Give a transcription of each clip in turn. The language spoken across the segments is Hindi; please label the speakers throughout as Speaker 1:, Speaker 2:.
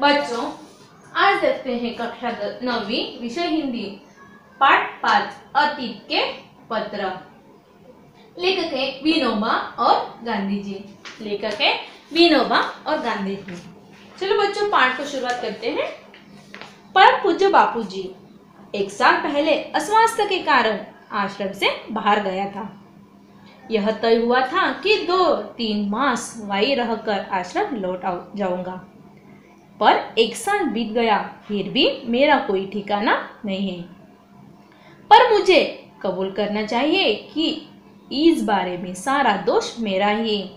Speaker 1: बच्चों, आज देखते हैं कक्षा नवी विषय हिंदी, पाठ पाँच, अतीत के पत्र। लेखक है विनोबा और गांधी जी लेखक है विनोबा और गांधी जी चलो बच्चों, पाठ को शुरुआत करते हैं। परम पूज्य बापू जी एक साल पहले अस्वास्थ्य के कारण आश्रम से बाहर गया था। यह तय हुआ था कि दो तीन मास वही रहकर आश्रम लौट जाऊँगा। पर एक साल बीत गया, फिर भी मेरा कोई ठिकाना नहीं है। पर मुझे कबूल करना चाहिए कि इस बारे में सारा दोष मेरा ही है।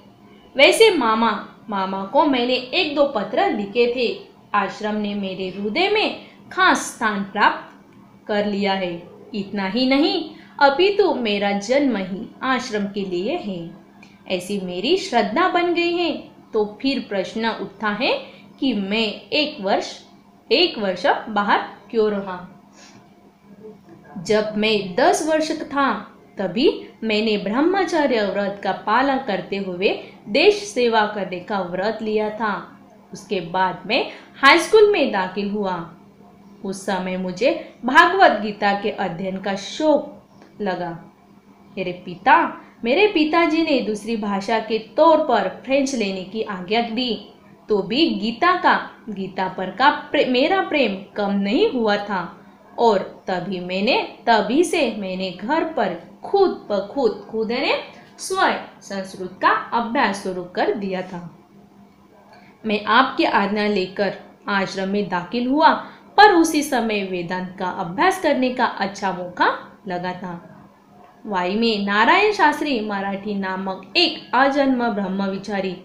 Speaker 1: वैसे मामा मामा को मैंने एक दो पत्र लिखे थे। आश्रम ने मेरे हृदय में खास स्थान प्राप्त कर लिया है। इतना ही नहीं, अपितु मेरा जन्म ही आश्रम के लिए है। ऐसी मेरी श्रद्धा बन गई है तो फिर प्रश्न उठता है कि मैं एक वर्ष एक वर्ष बाहर क्यों रहा? जब मैं दस वर्ष था, तभी मैंने ब्रह्मचर्य व्रत का पालन करते हुए देश सेवा करने का व्रत लिया था। उसके बाद मैं हाई स्कूल में दाखिल हुआ। उस समय मुझे भागवत गीता के अध्ययन का शौक लगा। मेरे पिता, मेरे पिताजी ने दूसरी भाषा के तौर पर फ्रेंच लेने की आज्ञा दी। तो भी गीता का गीता पर का प्रे, मेरा प्रेम कम नहीं हुआ था। और तभी मैंने तभी से मैंने घर पर खुद ब खुद खुद ने स्वयं संस्कृत का अभ्यास शुरू कर दिया था। मैं आपकी आज्ञा लेकर आश्रम में दाखिल हुआ पर उसी समय वेदांत का अभ्यास करने का अच्छा मौका लगा था। वाई में नारायण शास्त्री मराठी नामक एक अजन्म ब्रह्म विचारी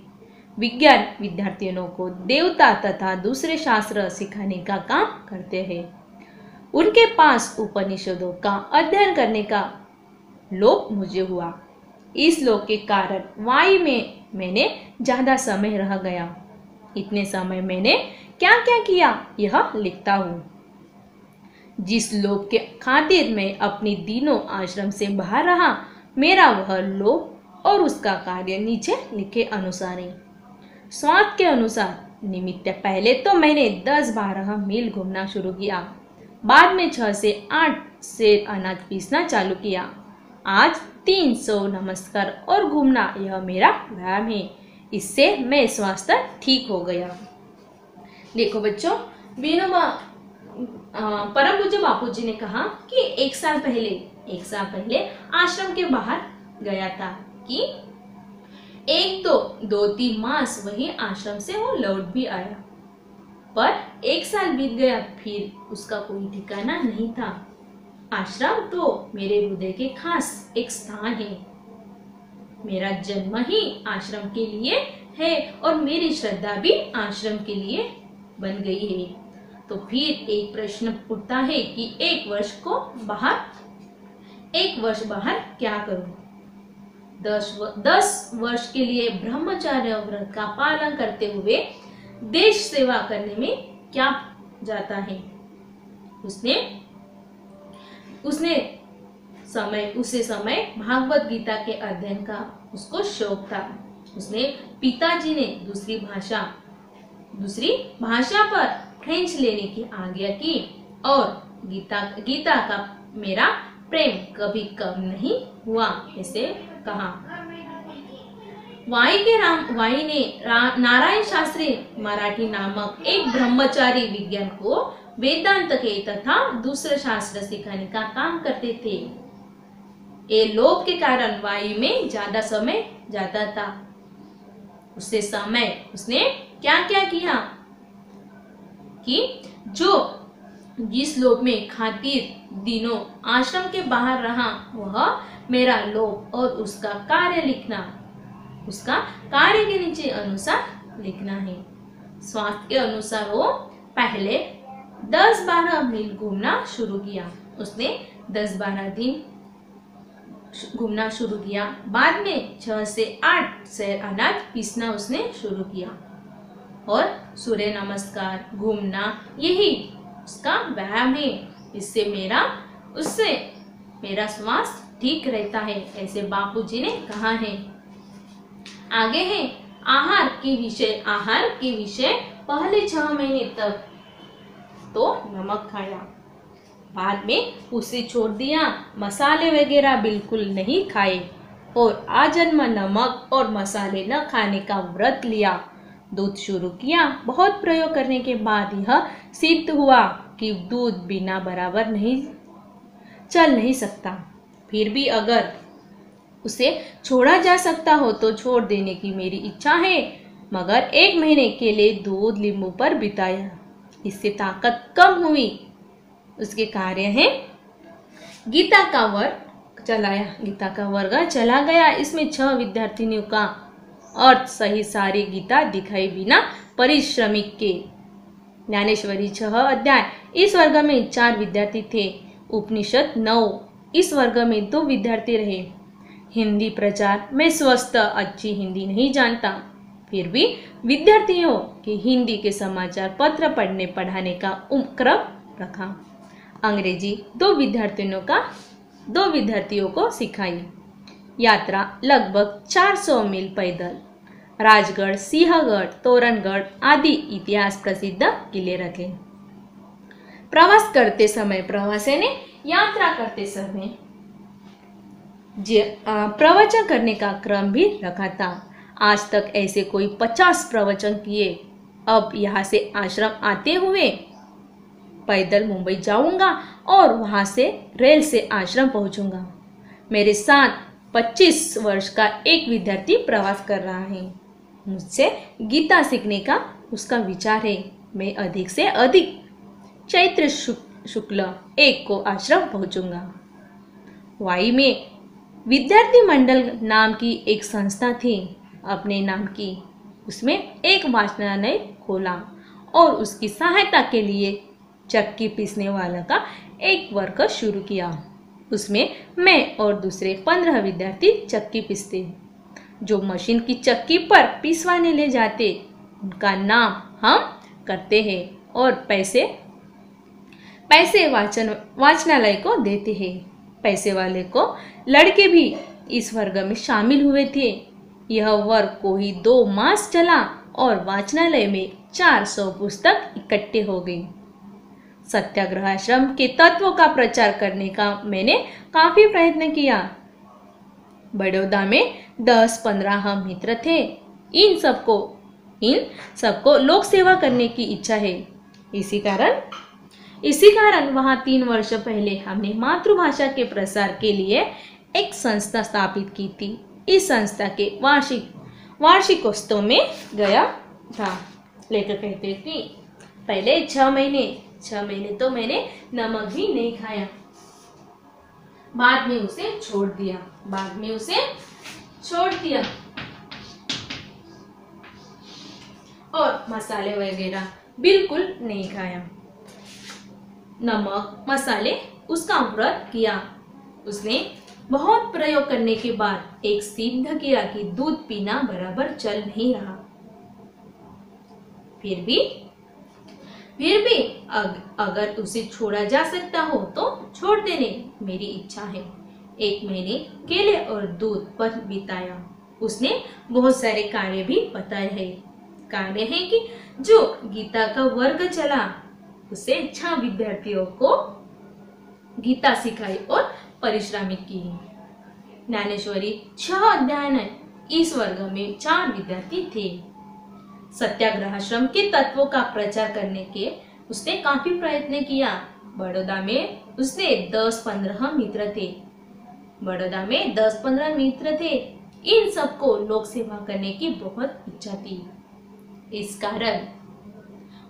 Speaker 1: विज्ञान विद्यार्थियों को देवता तथा दूसरे शास्त्र सिखाने का काम करते हैं। उनके पास उपनिषदों का अध्ययन करने का लोक मुझे हुआ। इस लोक के कारण वाई में मैंने ज़्यादा समय रह गया। इतने समय मैंने क्या क्या किया यह लिखता हूँ। जिस लोक के खातिर मैं अपनी दिनों आश्रम से बाहर रहा, मेरा वह लोक और उसका कार्य नीचे लिखे अनुसार है। स्वाद के अनुसार। निमित्त पहले तो मैंने दस बारह मील घूमना शुरू किया। बाद में छह से आठ से अनाज पीसना चालू किया। आज तीन सौ नमस्कार और घूमना, यह मेरा व्यायाम है। इससे मैं स्वास्थ्य ठीक हो गया। देखो बच्चों, विनोबा परम पूज्य बापू जी ने कहा कि एक साल पहले, एक साल पहले आश्रम के बाहर गया था कि एक तो दो तीन मास वही आश्रम से वो लौट भी आया। पर एक साल बीत गया, फिर उसका कोई ठिकाना नहीं था। आश्रम तो मेरे हृदय के खास एक स्थान है। मेरा जन्म ही आश्रम के लिए है और मेरी श्रद्धा भी आश्रम के लिए बन गई है। तो फिर एक प्रश्न उठता है कि एक वर्ष को बाहर, एक वर्ष बाहर क्या करूँ? दस दस वर्ष के लिए ब्रह्मचार्य व्रत का पालन करते हुए देश सेवा करने में क्या जाता है? उसने उसने समय, उसे समय भागवत गीता के अध्ययन का उसको शौक था। उसने पिताजी ने दूसरी भाषा दूसरी भाषा पर फ्रेंच लेने की आज्ञा की और गीता गीता का मेरा प्रेम कभी कम नहीं हुआ, ऐसे कहा। वाई के राम वाई ने रा, नारायण शास्त्री मराठी नामक एक ब्रह्मचारी विज्ञान को वेदांत के तथा दूसरे शास्त्र सिखाने का काम करते थे। ये लोभ के कारण वायु में ज़्यादा समय जाता था। उससे समय उसने क्या क्या किया? कि जो जिस लोभ में खातिर दिनों आश्रम के बाहर रहा वह मेरा लोभ और उसका कार्य लिखना। उसका कार्य के नीचे अनुसार लिखना है। स्वास्थ्य के अनुसार वो पहले दस बारह मील घूमना शुरू किया। उसने दस बारह दिन घूमना शुरू किया। बाद में छह से आठ से अनाज पीसना उसने शुरू किया। और सूर्य नमस्कार, घूमना, यही उसका व्यायाम है। इससे मेरा, उससे मेरा स्वास्थ्य ठीक रहता है, ऐसे बापूजी ने कहा है। आगे है, आहार के विषय, आहार के विषय पहले छह महीने तक। तो नमक खाया। बाद में उसे छोड़ दिया, मसाले वगैरह बिल्कुल नहीं खाए। और आजन्म नमक और मसाले न खाने का व्रत लिया। दूध शुरू किया। बहुत प्रयोग करने के बाद यह सिद्ध हुआ कि दूध बिना बराबर नहीं, चल नहीं सकता। फिर भी अगर उसे छोड़ा जा सकता हो तो छोड़ देने की मेरी इच्छा है, मगर एक महीने के लिए दूध लींबू पर बिताया। इससे ताकत कम हुई। उसके कार्य हैं। गीता का वर्ग चलाया। गीता का वर्ग चला गया। इसमें छह विद्यार्थिनियों का अर्थ सही सारी गीता दिखाई बिना परिश्रमिक के। ज्ञानेश्वरी छह अध्याय। इस वर्ग में चार विद्यार्थी थे। उपनिषद नौ। इस वर्ग में दो विद्यार्थी रहे। हिंदी प्रचार, में स्वस्थ, अच्छी हिंदी नहीं जानता। फिर भी विद्यार्थियों के हिंदी के समाचार पत्र पढ़ने, पढ़ाने का क्रम रखा। अंग्रेज़ी दो विद्यार्थियों का, दो विद्यार्थियों को सिखाई। यात्रा लगभग 400 मील पैदल। राजगढ़, सिंहगढ़ तोरणगढ़ आदि इतिहास प्रसिद्ध किले रखे। प्रवास करते समय, प्रवास ने यात्रा करते समय। प्रवचन करने का क्रम भी रखा था आज तक ऐसे कोई पचास प्रवचन किए। अब यहाँ से आश्रम आते हुए पैदल मुंबई जाऊँगा और वहाँ से रेल से आश्रम पहुंचूँगा। मेरे साथ 25 वर्ष का एक विद्यार्थी प्रवास कर रहा है। मुझसे गीता सीखने का उसका विचार है। मैं अधिक से अधिक चैत्र शुक्ल, एक को आश्रम पहुंचूँगा। वाई में विद्यार्थी मंडल नाम की एक संस्था थी। अपने नाम की, उसमें एक वाचनालय खोला और उसकी सहायता के लिए चक्की पीसने वाला का एक वर्क शुरू किया। उसमें मैं और दूसरे पंद्रह विद्यार्थी चक्की पीसते। जो मशीन की चक्की पर पिसवाने ले जाते, उनका नाम हम करते हैं और पैसे पैसे वाचन, वाचनालय को देते हैं। पैसे वाले को लड़के भी इस वर्ग में शामिल हुए थे। यह वर्ग को ही दो मास चला और वाचनालय में 400 पुस्तक इकट्ठे हो गई सत्याग्रह आश्रम के तत्वों का प्रचार करने का मैंने काफ़ी प्रयत्न किया। बड़ौदा में दस पंद्रह मित्र थे। इन सबको इन सबको लोक सेवा करने की इच्छा है। इसी कारण इसी कारण वहाँ तीन वर्ष पहले हमने मातृभाषा के प्रसार के लिए एक संस्था स्थापित की थी। इस संस्था के वार्षिक, वार्षिकोत्सव में गया था, लेकर कहते कि पहले छह महीने छह महीने तो मैंने नमक भी नहीं खाया। बाद में उसे छोड़ दिया, बाद में उसे छोड़ दिया। और मसाले वगैरह बिल्कुल नहीं खाया। नमक मसाले उसका व्रत किया। उसने बहुत प्रयोग करने के बाद एक सिद्ध किया कि दूध पीना बराबर चल नहीं रहा। फिर भी फिर भी अग, अगर उसे छोड़ा जा सकता हो तो छोड़ देने मेरी इच्छा है। एक महीने केले और दूध पर बिताया। उसने बहुत सारे कार्य भी बताए हैं। कार्य है कि जो गीता का वर्ग चला उसे छह विद्यार्थियों को गीता सिखाई और परिश्रमिक की। ज्ञानेश्वरी, छह अध्याय इस वर्ग में चार विद्यार्थी थे। सत्याग्रह श्रम के तत्वों का प्रचार करने के उसने काफ़ी प्रयत्न किया। बड़ौदा में उसने दस पंद्रह मित्र थे। बड़ौदा में दस पंद्रह मित्र थे। इन सबको लोक सेवा करने की बहुत इच्छा थी। इस कारण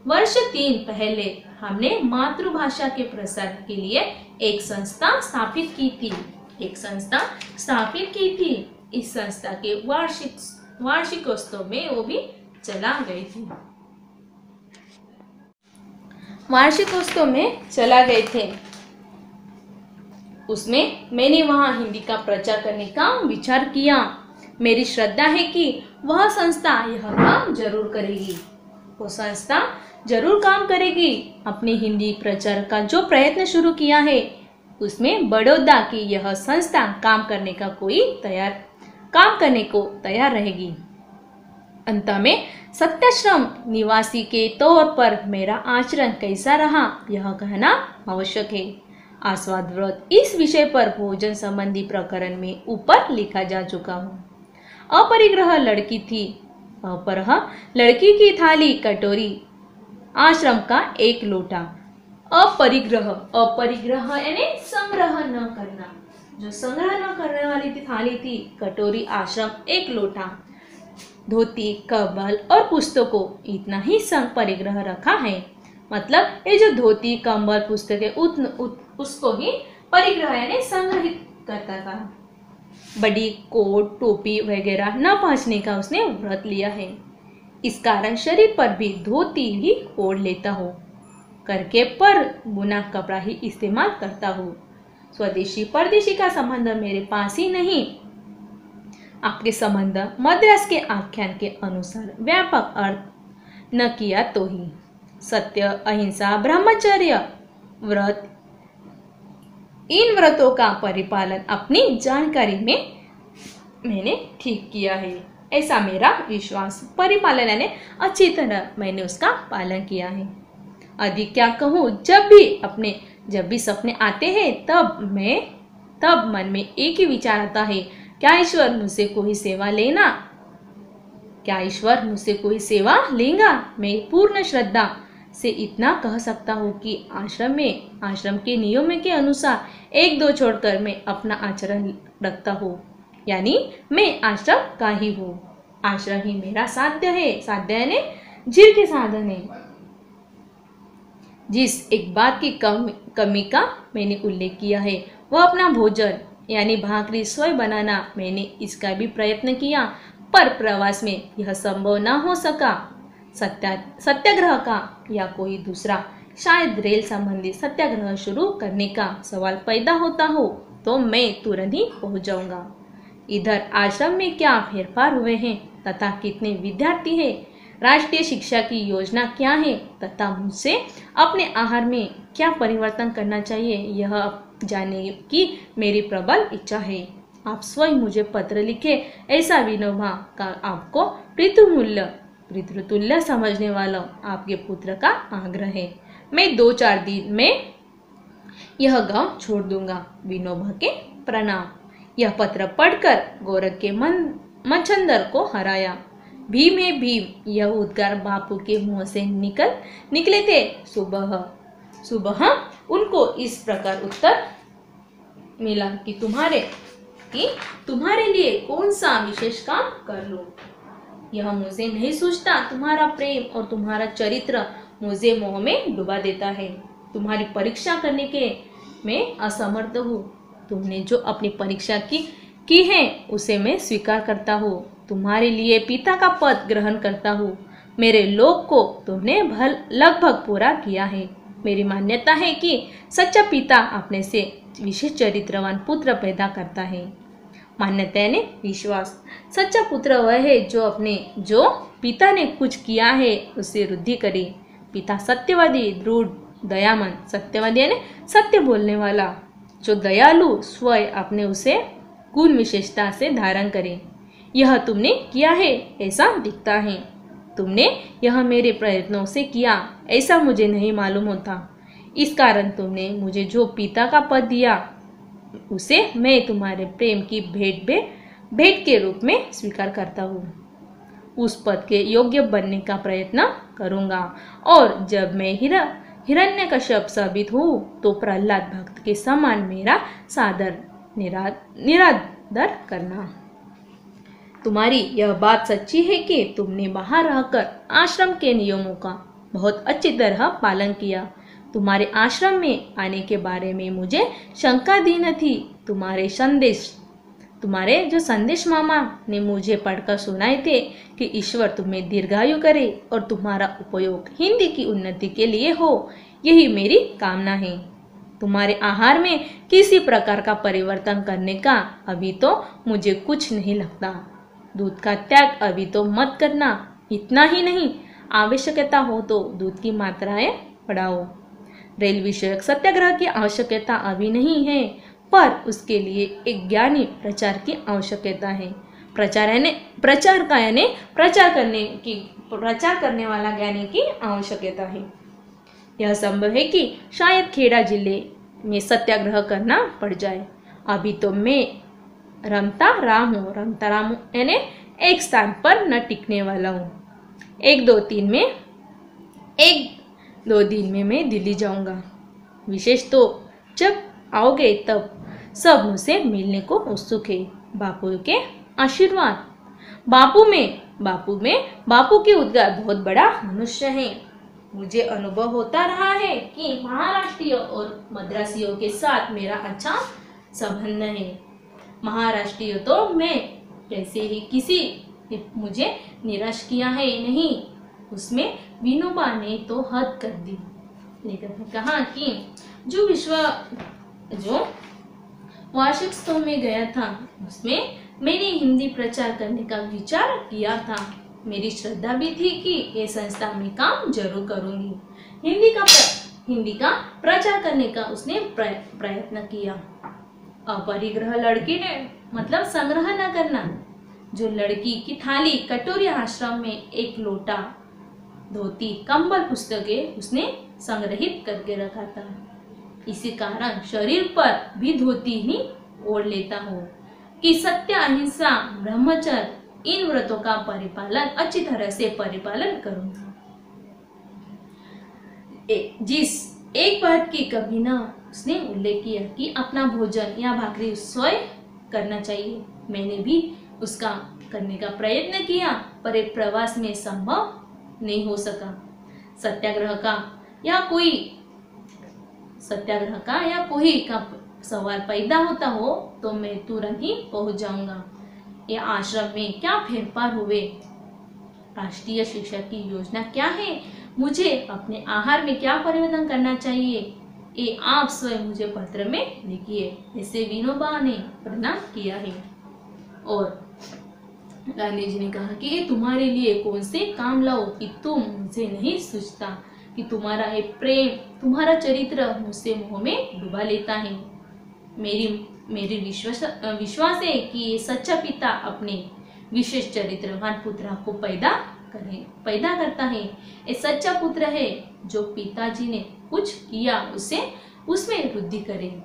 Speaker 1: वर्ष तीन पहले हमने मातृभाषा के प्रसार के लिए एक संस्था स्थापित की थी। एक संस्था स्थापित की थी। इस संस्था के वार्षिक, वार्षिकोत्सव में वो भी चला गई थी। वार्षिकोत्सव में चला गए थे। उसमें मैंने वहाँ हिंदी का प्रचार करने का विचार किया। मेरी श्रद्धा है कि वह संस्था यह काम ज़रूर करेगी। वो संस्था ज़रूर काम करेगी। अपने हिंदी प्रचार का जो प्रयत्न शुरू किया है, उसमें बड़ौदा की यह संस्था काम करने का कोई तैयार, काम करने को तैयार रहेगी। अंत में, सत्याश्रम निवासी के तौर पर मेरा आचरण कैसा रहा, यह कहना आवश्यक है। आस्वाद व्रत इस विषय पर भोजन संबंधी प्रकरण में ऊपर लिखा जा चुका हूँ। अपरिग्रह लड़की थी, अपरह लड़की की थाली कटोरी आश्रम का एक लोटा। अपरिग्रह अपरिग्रह यानी संग्रह न करना। जो संग्रह न करने वाली थी थाली थी कटोरी आश्रम एक लोटा। धोती कबल और पुस्तकों इतना ही संग परिग्रह रखा है। मतलब ये जो धोती कंबल पुस्तक है उत, उसको ही परिग्रह यानी संग्रहित करता था। बड़ी कोट टोपी वगैरह न पहुँचने का उसने व्रत लिया है। इस कारण शरीर पर भी धोती ही ओढ़ लेता हो। करके पर बुना कपड़ा ही इस्तेमाल करता हो। स्वदेशी परदेशी का संबंध मेरे पास ही नहीं। आपके संबंध मद्रास के आख्यान के अनुसार व्यापक अर्थ न किया तो ही। सत्य, अहिंसा, ब्रह्मचर्य, व्रत, इन व्रतों का परिपालन अपनी जानकारी में मैंने ठीक किया है। ऐसा मेरा विश्वास परिपालन यानी अच्छी तरह मैंने उसका पालन किया है। अधिक क्या कहूँ, जब भी अपने, जब भी सपने आते हैं, तब मैं, तब मन में एक ही विचार आता है, क्या ईश्वर मुझसे कोई सेवा लेना? क्या ईश्वर मुझसे कोई सेवा लेगा? मैं पूर्ण श्रद्धा से इतना कह सकता हूँ कि आश्रम में, आश्रम के नियमों के अनुसार एक दो छोड़कर मैं अपना आचरण रखता हूँ। यानी मैं आश्रम का ही हूँ। आश्रम ही मेरा साध्य है, साध्य यानी जीव के साधन है। जिस एक बात की कम, कमी का मैंने उल्लेख किया है, वह अपना भोजन यानी भाकरी स्वयं बनाना मैंने इसका भी प्रयत्न किया, पर प्रवास में यह संभव न हो सका। सत्या, सत्याग्रह का या कोई दूसरा, शायद रेल संबंधी सत्याग्रह शुरू करने का सवाल पैदा होता हो तो मैं तुरंत ही पहुँच जाऊँगा। इधर आश्रम में क्या फेरफार हुए हैं तथा कितने विद्यार्थी हैं? राष्ट्रीय शिक्षा की योजना क्या है तथा मुझसे अपने आहार में क्या परिवर्तन करना चाहिए, यह जानने की मेरी प्रबल इच्छा है। आप स्वयं मुझे पत्र लिखे, ऐसा विनोभा का आपको प्रीतुमूल्य पितृतुल्य समझने वाला आपके पुत्र का आग्रह है। मैं दो चार दिन में यह गाँव छोड़ दूँगा, विनोबा के प्रणाम। यह पत्र पढ़कर गोरख के मन मच्छंदर को हराया। भीम है भीम, यह उद्गार बापू के मुँह से निकल, निकले थे। सुबह सुबह उनको इस प्रकार उत्तर मिला कि तुम्हारे कि तुम्हारे लिए कौन सा विशेष काम कर लो? यह मुझे नहीं सोचता तुम्हारा प्रेम और तुम्हारा चरित्र मुझे मोह में डुबा देता है। तुम्हारी परीक्षा करने के मैं असमर्थ हूँ। तुमने जो अपनी परीक्षा की की है, उसे मैं स्वीकार करता हूँ। तुम्हारे लिए पिता का पद ग्रहण करता हूँ। मेरे लोक को तुमने भल, लगभग पूरा किया है। मेरी मान्यता है कि सच्चा पिता अपने से विशेष चरित्रवान पुत्र पैदा करता है। मान्यता ने विश्वास। सच्चा पुत्र वह है जो अपने, जो पिता ने कुछ किया है, उसे वृद्धि करे। पिता सत्यवादी, दृढ़ दयामन सत्यवादी यानी सत्य बोलने वाला। जो दयालु स्वयं अपने उसे गुण विशेषता से धारण करे। यह तुमने किया है, ऐसा दिखता है। तुमने यह मेरे प्रयत्नों से किया, ऐसा मुझे नहीं मालूम होता। इस कारण तुमने मुझे जो पिता का पद दिया, उसे मैं तुम्हारे प्रेम की भेंट भे, भेंट के रूप में स्वीकार करता हूँ। उस पद के योग्य बनने का प्रयत्न करूँगा, और जब मैं हिरा हिरण्य कश्यप साबित हो तो प्रहलाद भक्त के समान मेरा सादर, निरा, निरादर करना। तुम्हारी यह बात सच्ची है कि तुमने बाहर रहकर आश्रम के नियमों का बहुत अच्छी तरह पालन किया। तुम्हारे आश्रम में आने के बारे में मुझे शंका दी न थी। तुम्हारे संदेश तुम्हारे जो संदेश मामा ने मुझे पढ़कर सुनाए थे कि ईश्वर तुम्हें दीर्घायु करे और तुम्हारा उपयोग हिंदी की उन्नति के लिए हो, यही मेरी कामना है। तुम्हारे आहार में किसी प्रकार का परिवर्तन करने का अभी तो मुझे कुछ नहीं लगता। दूध का त्याग अभी तो मत करना, इतना ही नहीं, आवश्यकता हो तो दूध की मात्राएँ बढ़ाओ। रेल विषयक सत्याग्रह की आवश्यकता अभी नहीं है पर उसके लिए एक ज्ञानी प्रचार की आवश्यकता है। प्रचार यानी प्रचार का यानी प्रचार करने की, प्रचार करने वाला ज्ञानी की आवश्यकता है। यह संभव है कि शायद खेड़ा ज़िले में सत्याग्रह करना पड़ जाए। अभी तो मैं रमता राम हूँ, रमता राम यानी एक स्थान पर न टिकने वाला हूँ। एक दो तीन में, एक दो दिन में मैं दिल्ली जाऊँगा। विशेष तो जब आओगे तब सब मुझसे मिलने को उत्सुक है। बापू के आशीर्वाद। बापू में बापू में, बापू के उद्गार बहुत बड़ा मनुष्य है। मुझे अनुभव होता रहा है कि महाराष्ट्रीय और मद्रासियों के साथ मेरा अच्छा संबंध है। महाराष्ट्रीय तो मैं कैसे ही किसी ने मुझे निराश किया है नहीं, उसमें विनोबा ने तो हद कर दी। लेकिन कहा कि जो विश्व, जो वार्षिक स्तव में गया था। उसमें मैंने हिंदी प्रचार करने का विचार किया था। मेरी श्रद्धा भी थी कि ये संस्था में काम ज़रूर करूँगी। हिंदी का प्र, हिंदी का प्रचार करने का उसने प्रयत्न किया। अपरिग्रह लड़की ने मतलब संग्रह न करना जो लड़की की थाली कटोरी आश्रम में एक लोटा धोती कंबल पुस्तकें उसने संग्रहित करके रखा था। इसी कारण शरीर पर भी धोती ही ओढ़ लेता हूँ। कि सत्य, अहिंसा, ब्रह्मचर्य, इन व्रतों का परिपालन, अच्छी तरह से परिपालन करूँगा जिस एक बात की कभी ना उसने उल्लेख किया कि अपना भोजन या भाकरी स्वयं करना चाहिए। मैंने भी उसका करने का प्रयत्न किया, पर एक प्रवास में संभव नहीं हो सका। सत्याग्रह का या कोई सत्याग्रह का या कोई का सवाल पैदा होता हो तो मैं तुरंत ही पहुँच जाऊँगा। ये आश्रम में क्या फेरफार हुए? राष्ट्रीय शिक्षा की योजना क्या है? मुझे अपने आहार में क्या परिवर्तन करना चाहिए? ये आप स्वयं मुझे पत्र में लिखिए। ऐसे विनोबा ने प्रणाम किया है। और गांधी जी ने कहा कि तुम्हारे लिए कौन से काम लाओ कि तुम मुझे नहीं सोचता कि तुम्हारा ये प्रेम, तुम्हारा चरित्र मुझसे मोह में डुबा लेता है। मेरी मेरी विश्वास विश्वास है कि ये सच्चा पिता अपने विशेष चरित्रवान पुत्र को पैदा करे, पैदा करता है। ये सच्चा पुत्र है जो पिताजी ने कुछ किया, उसे, उसमें वृद्धि करे।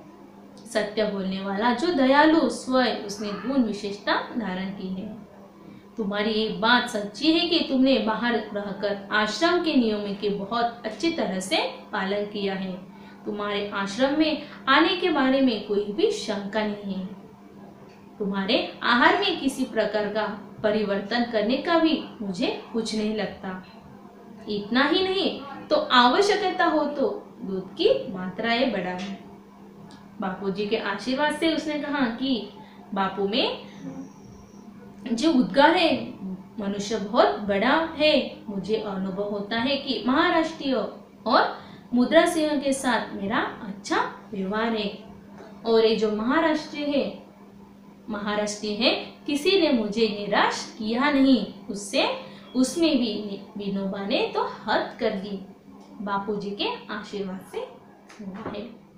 Speaker 1: सत्य बोलने वाला, जो दयालु, स्वयं, उसने गुण विशेषता धारण की है। तुम्हारी एक बात सच्ची है कि तुमने बाहर रहकर आश्रम के नियमों के बहुत अच्छी तरह से पालन किया है। तुम्हारे आश्रम में आने के बारे में कोई भी शंका नहीं है। तुम्हारे आहार में किसी प्रकार का परिवर्तन करने का भी मुझे कुछ नहीं लगता। इतना ही नहीं तो आवश्यकता हो तो दूध की मात्राएँ बढ़ाए बापूजी के आशीर्वाद से उसने कहा कि बापू में जो उद्गार है, मनुष्य बहुत बड़ा है। मुझे अनुभव होता है कि महाराष्ट्रीय और मुद्रा सिंह के साथ मेरा अच्छा व्यवहार है। और ये जो महाराष्ट्र है महाराष्ट्र है, किसी ने मुझे निराश किया नहीं। उससे, उसमें भी विनोबा ने तो हद कर दी। बापूजी के आशीर्वाद से हुआ है।